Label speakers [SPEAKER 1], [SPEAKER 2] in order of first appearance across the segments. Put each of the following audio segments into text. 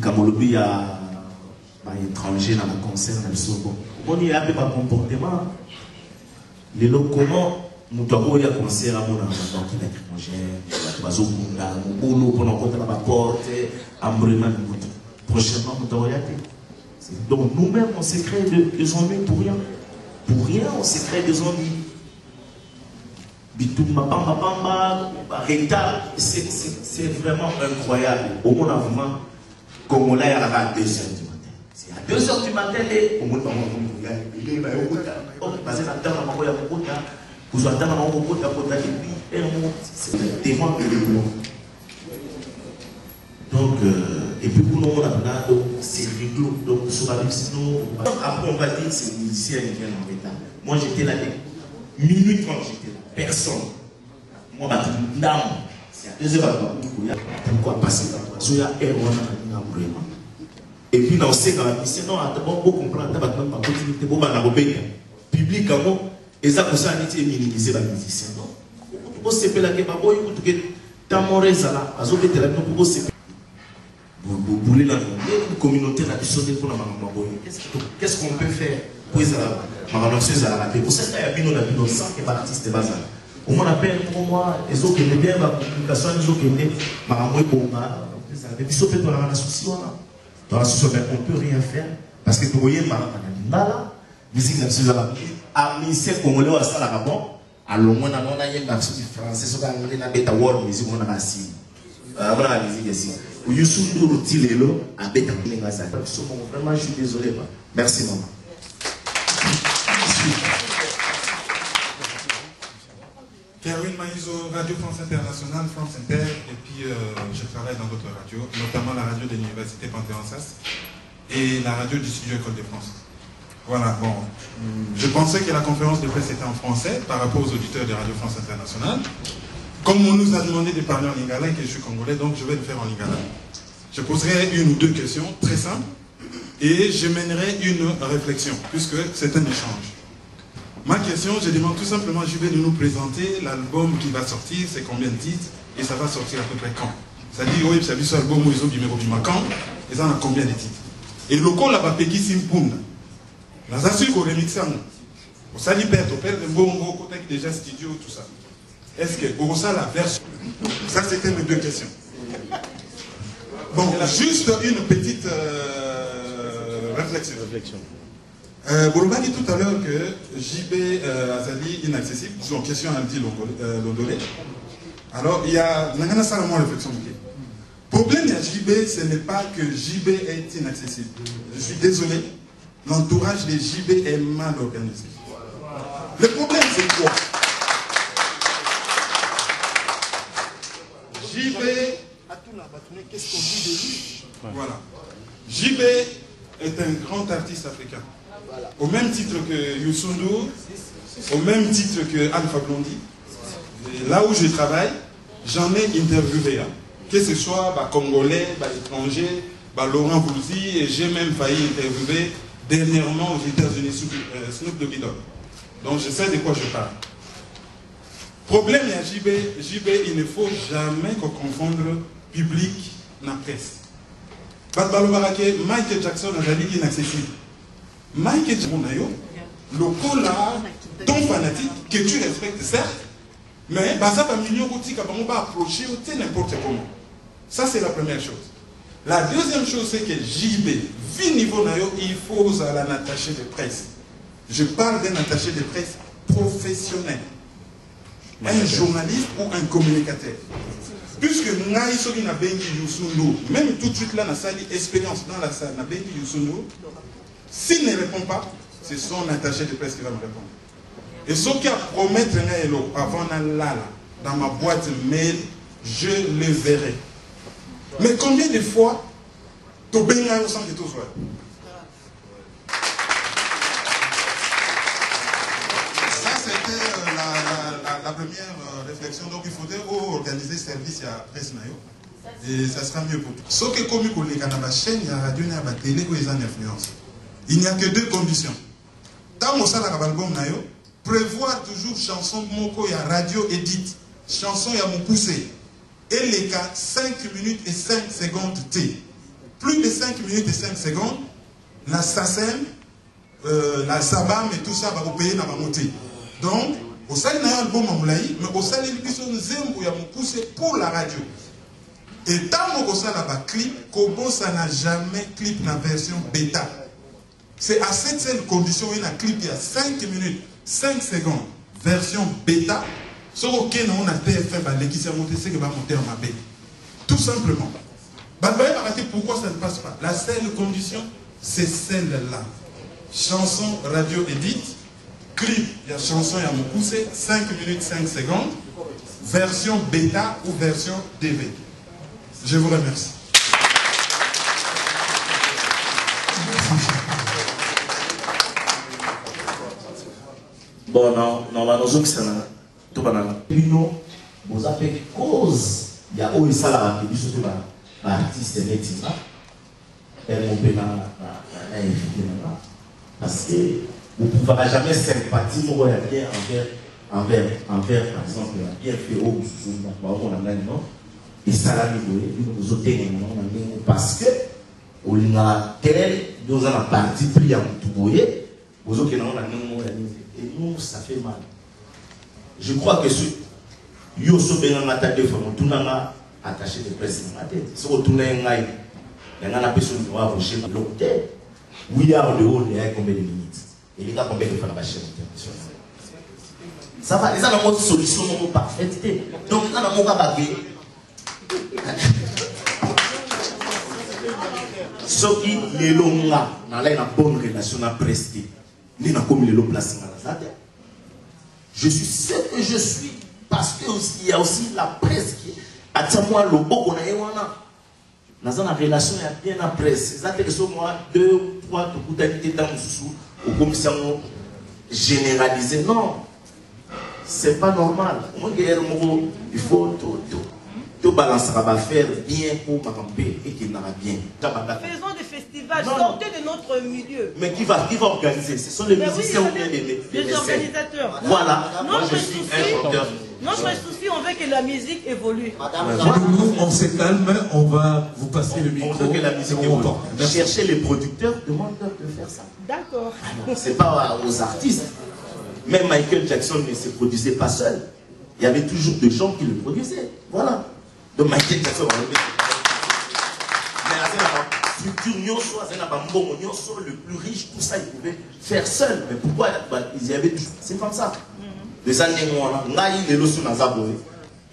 [SPEAKER 1] kamolobi ya baétranger na baconcert na biso bon omoni ya mpe bacomportement lelo comment moto akoya concert amona babanki na étrangère bato bazobunda mobulu mpona okotala baporte embrement moto. Prochainement moto akoya te. Donc nous-mêmes on se crée de- des ennuis pour rien. Pour rien on se crée des ennuis c'est vraiment incroyable. Omona vraiment congolais ayaka à 2 heures du matin. C'est à 2 heures du matin le bilei bayokota baza na ntango na bango ya kota ere moko c'est un témoin de l'églon donc euh, et puis pour nous on a donc c'est rigolo. Donc sur la sinon après on va dire c'est le musicien qui est en retard. Moi j'étais là minuit quand j'étais là personne. Mwa bato ndamu eza bato bakuya tamko apaseka azoya ere wana na ninga vraimen epuis na oseka bamise non ata bocomprendre ata bato bano bakotini te bobanda kobeta publike yango eza kosala neti eminimize bamusicien non? Bosepelake baboyi kutuke tamoro ezala bazobetela bino po bosepela communauté na mpona makambo ya boye qu'est-ce qu'on peut faire po ezala makambo nyonso ezalaka te koseka ya bino na bino sans ke baartiste bazala omona mpe moko mwa ezokende bien bacommunication wana ezokende makambo ebonga ezala te biso mpe tolaka na susi wana tolaka susi mais on peut rien faire parce que na lingala musique na amusicien congolais oyo asalaka bon na mona yemba soki français soki anglais nabeta world music monaka asili amonaka musique Youssou Ndour vraiment je suis désolé merci maman
[SPEAKER 2] Kerwin Maïzo, Radio France Internationale, France Inter, et puis euh, je travaille dans d'autres radios, notamment la radio de l'Université Panthéon-Sas et la radio du Studio École de France. Voilà, bon, je pensais que la conférence de presse était en français par rapport aux auditeurs de Radio France Internationale. Comme on nous a demandé de parler en lingala et que je suis congolais, donc je vais le faire en lingala. Je poserai une ou deux questions très simples et je mènerai une réflexion, puisque c'est un échange. Ma question, je demande tout simplement JB de nous présenter l'album qui va sortir, c'est combien de titres et ça va sortir à peu près quand? C'est-à-dire, oui, ça dit sur l'album où ils ont du quand? Et ça en a combien de titres? Et le col là-bas, Peggy Simpunda, naza sili koremixe yango osali perte operde mbongo okotaki déjà studio tout ça. Est-ce que okosala version ça c'était mes deux questions bon juste une petite euh, réflexion. Euh, bolobaki tout à l'heure que JB euh, azali inaccessible. Disons question à dit londolé alors il y a nanga nasala mwa réflexion moke problème ya JB ce n'est pas que JB est inaccessible. Je suis désolé. L'entourage de JB est mal organisé. Le problème, c'est quoi? JB.
[SPEAKER 3] Qu'est-ce qu'on dit de lui
[SPEAKER 2] Voilà. JB est un grand artiste africain. Au même titre que Youssou au même titre que Alpha Blondie. Et là où je travaille, j'en ai interviewé un. Que ce soit bah, Congolais, bah, étrangers, bah, Laurent Boulzi, et j'ai même failli interviewer dernièrement aux États-Unis Snoop, euh, Snoop Doggy Dogg. Donc je sais de quoi je parle. Problème à JB, JB, il ne faut jamais qu'on confonde public na presse. Bato balobaka ke Michael Jackson azali inaccessible. Michael Jackson na yo, ton fanatique que tu respectes certes, mais baza ba million kotika bango ba approcher yo te n'importe comment. Ça c'est la première chose. La deuxième chose, c'est que JB, vu niveau nayo, il faut un attaché de presse. Je parle d'un attaché de presse professionnel. Un journaliste ou un communicateur. Puisque Ngai Soki na Bengi Yusundo, même tout de suite là, na sali expérience dans la salle, na Bengi Yusundo, s'il ne répond pas, c'est son attaché de presse qui va me répondre. Et ce qui a promettre avant là, dans ma boîte mail, je le verrai. Mais combien de fois tu benga sans que tu sois première euh, réflexion. Donc, il faudrait organiser service à presse. Et ça sera mieux pour tout. Ce que comme il y a la chaîne, la radio, la télé, il y a influence. Il n'y a que deux conditions. Dans mon salle album nayo, prévoir toujours chanson moko ya radio edit, chanson ya mon poussé et les cas 5 minutes et 5 secondes T. plus de 5 minutes et 5 secondes, la SACEM, euh, la SABAM et tout ça va vous payer dans ma montée. Donc, au sein d'un album à Moulaï, mais au sein de l'émission Zembo, il y a poussé pour la radio. Et tant que ça n'a clip, Kobo, ça n'a jamais clip la version bêta. C'est à cette seule condition, il y a un clip, il y a 5 minutes, 5 secondes, version bêta. Ce qu'on a TFM, qui s'est monté, c'est que va monter en ma bête. Tout simplement. Bah, pourquoi ça ne passe pas La seule condition, c'est celle-là. Chanson radio édite, clip, il y a chanson, il y a mon poussé, 5 minutes 5 secondes, version bêta ou version DV. Je vous remercie.
[SPEAKER 1] Bon, non, non, non, non, non, tout non, non, vous avez cause, il y a où ça là, qui dit surtout l'artiste net, elle m'a fait na parce que ne pouvez jamais sympathie bien envers envers envers par exemple bien fait au on a non. Et ça là nous autres parce que olinga tel nous avons parti pris en tout vous et nous ça fait mal. Je crois que ce yo so benga ta défendre tout n'a attaché de presse tête. Ngai n'a personne doit vous chez l'hôtel à de haut, il y a de minutes Et il y a de la chaîne Ça va, les gens ont une solution parfaite. Donc, ils ont un bagage. Ce qui est longa, dans la bonne relation à prester, ni dans comme le place Je suis ce que je suis parce qu'il y a aussi la presse qui attend moi le beau qu'on a naza na relation bien na presse eza te so mwa deux trois tokutani te ntango mosusu okomisi yango généraliser non. C'est pas normal. Il faut tobalansaka bafaire bien mpo makambo mpe ekendaka bien.
[SPEAKER 4] Faisons des festivals sortez de notre milieu.
[SPEAKER 1] Mais qui va qui va organiser? Ce sont les musiciens ou bien les,
[SPEAKER 4] les organisateurs.
[SPEAKER 1] Voilà. Moi je suis un chanteur
[SPEAKER 4] notre souci, on veut que la musique évolue.
[SPEAKER 5] Nous, on se calme, on va vous passer le micro.
[SPEAKER 1] On veut que la musique évolue. Chercher les producteurs, demande-leur de faire ça.
[SPEAKER 4] D'accord.
[SPEAKER 1] Ah c'est pas aux artistes. Même Michael Jackson ne se produisait pas seul. Il y avait toujours des gens qui le produisaient. Voilà. Donc Michael Jackson, mais le plus riche, tout ça, il pouvait faire seul. Mais pourquoi? Il y avait C'est comme ça. Eza ndenge wana ngai lelo so naza boye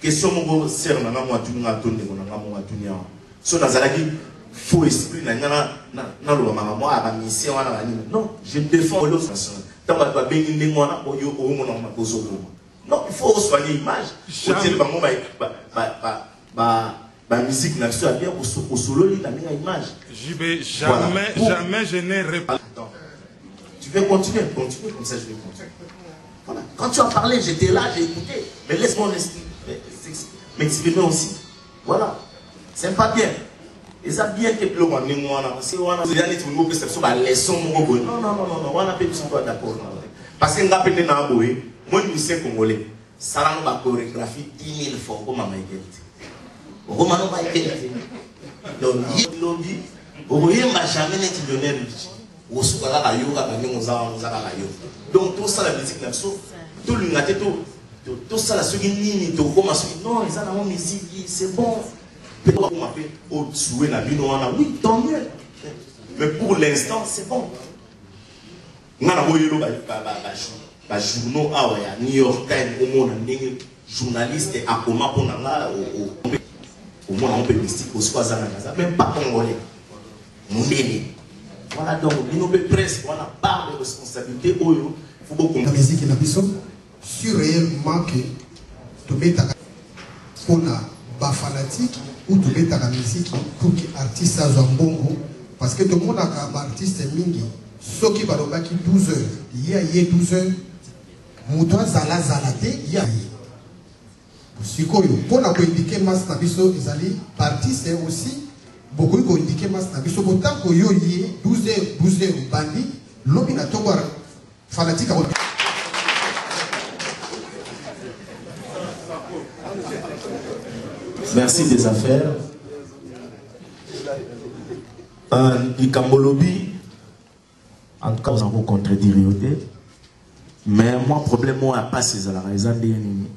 [SPEAKER 1] question moko sere na nga mo atuni nga to ndeko na nga mo atuni awa so nazalaki faux esprit na nga naloba makambo ya bamisien wana banini non je défends olo ntango bato babengi ndenge wana oyo oyomonaka makozokoma non il faut osoigne image otiele bango bamusike na biso ya bien image.
[SPEAKER 2] JB, jamais, jamais je n'ai répondu.
[SPEAKER 1] Tu veux continuer, continuer, comme ça je vais continuer. Quand tu as parlé, j'étais là, j'ai écouté. Mais laisse-moi m'exprimer aussi. Voilà. C'est pas bien. Et ça bien que le monde n'est pas C'est on a dit que nous avons la leçon. Non, non, non, non, on a pas besoin d'accord. Parce que nous avons dit que moi, je suis congolais. Ça a une chorégraphie 10 000 fois comme ma égalité. Comme ma égalité. Donc, il lobby. Vous voyez, ma jamais n'est millionnaire. Osuka kaka yo kaka donc tosala musike na biso tolinga te non c'est bon. Wana oui tant mieux. Mais pour l'instant c'est bon. Nga na boyelo bajournaux awa ya new york time omona ndenge journaliste mystique osiko aza na naza même pas congolais voilà donc bino mpe presse wana part de responsabilité oyo faut beaucoup
[SPEAKER 3] na biso sur réellement que tobetaka mpona bafanatike ou tobetaka miziki pour que artiste azwa mbongo parce que tomonaka baartiste mingi soki balobaki 12 heures ye aye 12 heures moto aye sikoyo mpona aussi bokoki koindike masi na biso botango yo ye 12 heures 12 heures obandi lobi na ntongo fanatika
[SPEAKER 1] Merci des affaires. likambo lobi en tout cas oza kocontredire yo te mais moi problème oyo apasi ezalaka eza ndenge nini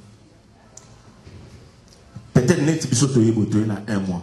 [SPEAKER 1] peut-être neti biso toyebi toye na un mois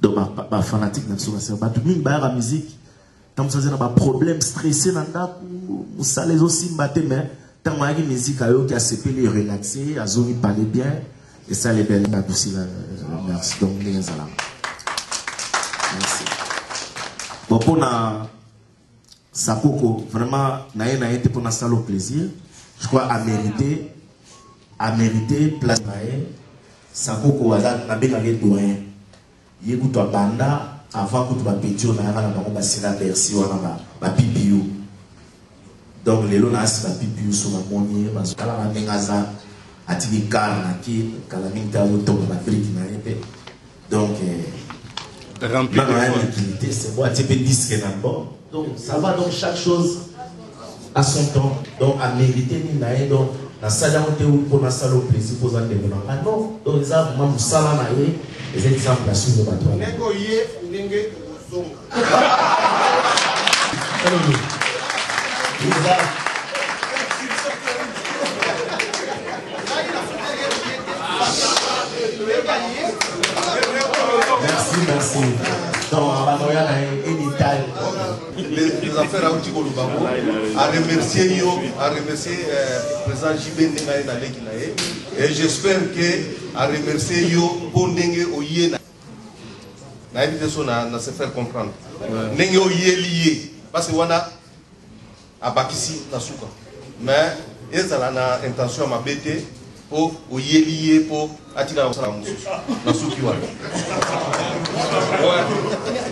[SPEAKER 1] donc bafanatique na biso basere bato mingi bayaka musique. Ntango mosu aza na baproblème stressé na ndako mosala ezosimba te mais ntango ayaki musique ayoki asepeli relaxé azongi parle bien esala ebele adusila merci. Donc ndenge merci. Bon mpona sakoko vraiment na ye na ye te mpo nasala au plaisir. Je crois amérité amérité place na ye sakoko aza nabengaka ye doyen ye kutu abanda avant kutu bapeti oyo nayaka na bango basila bercy wana bapipi yo donc lelo naasi bapipi yo so bamoni ye bazotalaka ndenge aza atiki kar na ki kala mingi te azotonga babrike na ye mpe donc nana ya mikili te c'est bon atie mpe disque na bord donc ça va donc chaque chose à son temps. Donc amérité nini na ye donc nasali yango te mpo nasala o plaisir mpo oza ndenge nanga non. Donc eza vraiment mosala na ye eza exemple ya suno bato
[SPEAKER 3] ndenge ndenge
[SPEAKER 1] merci merci. Donc abanoya na ye anytime
[SPEAKER 6] les, les affaires à Outi Kolubango, à remercier Yo, à remercier euh, le président JB Nengaye na leki na ye. Et j'espère que à remercier Yo pour Nenge Oye na. Na évité ça na, na se faire comprendre. Nenge Oye lié. Parce que wana abakisi na suka. Mais ezala na intention ma bête pour Oye lié pour atika na mususu. Na suki wana. Ouais.